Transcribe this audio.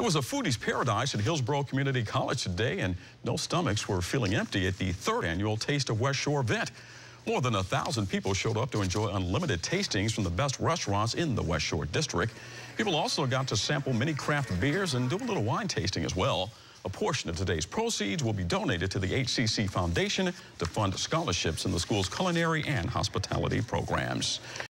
It was a foodie's paradise at Hillsborough Community College today, and no stomachs were feeling empty at the third annual Taste of WestShore event. More than a thousand people showed up to enjoy unlimited tastings from the best restaurants in the WestShore District. People also got to sample many craft beers and do a little wine tasting as well. A portion of today's proceeds will be donated to the HCC Foundation to fund scholarships in the school's culinary and hospitality programs.